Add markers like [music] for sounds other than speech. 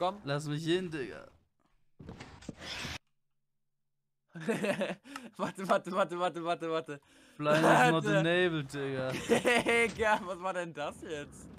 Komm. Lass mich hin, Digga. [laughs] warte, warte, warte, warte, warte, warte. Blind is not enabled, Digga. [laughs] Digga, was war denn das jetzt?